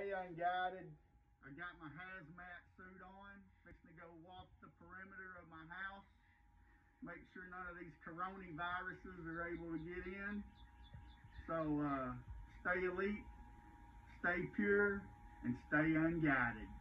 stay unguided. I got my hazmat suit on, fixing to go walk the perimeter of my house. Make sure none of these coronaviruses are able to get in. So uh, stay elite, stay pure, and stay unguided.